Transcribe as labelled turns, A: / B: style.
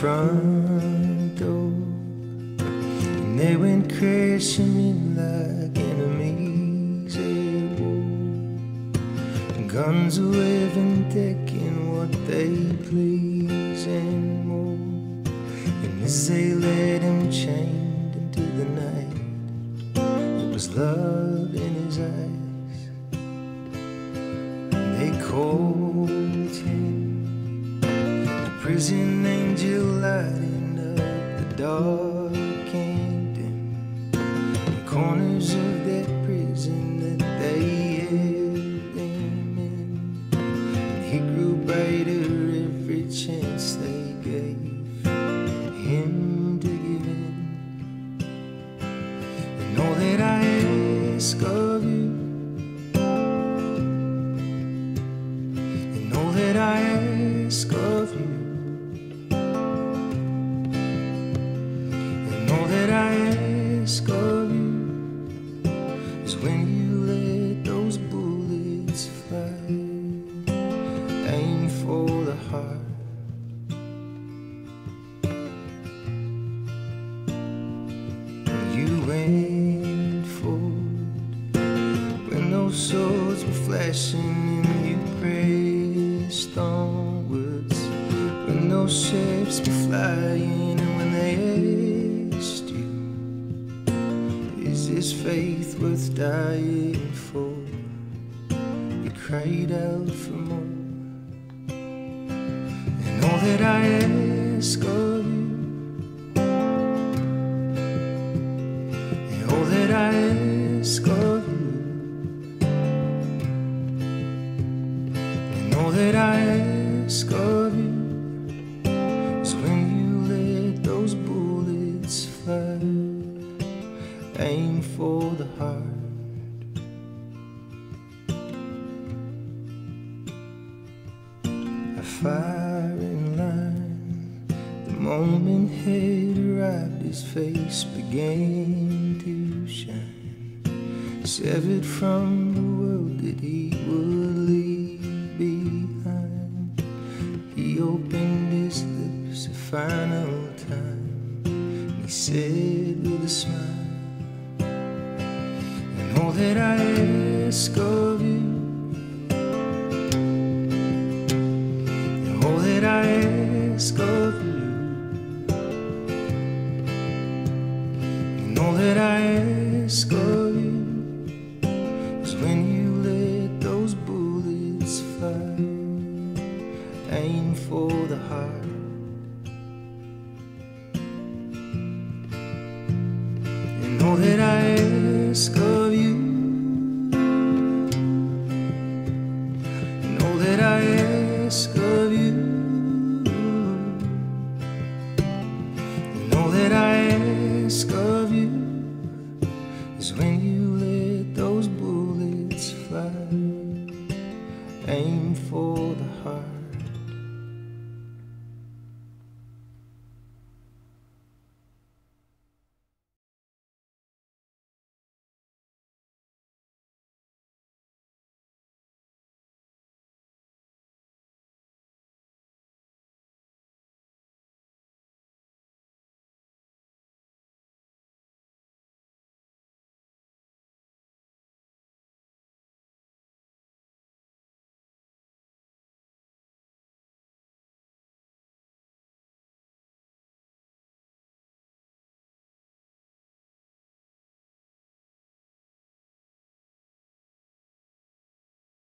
A: front door. And they went crashing in like enemies at war. Guns are waving, taking what they please and more. And as they led him chained into the night, it was love in his eyes. And they called the prison angel lighting up the dark kingdom. The corners of that prison that they held him in. And he grew brighter every chance they gave him to give in. And all that I ask of I ask of you is when you let those bullets fly, aim for the heart. You went forward when those swords were flashing and you pressed onwards. When those ships were flying and when they Is this faith worth dying for? You cried out for more. And all that I ask of you. And all that I ask of you, and all that I firing line. The moment had arrived, his face began to shine. Severed from the world that he would leave behind. He opened his lips a final time. He said with a smile, And all that I ask of and all that I ask of you, is when you let those bullets fly, aim for the heart. And all that I ask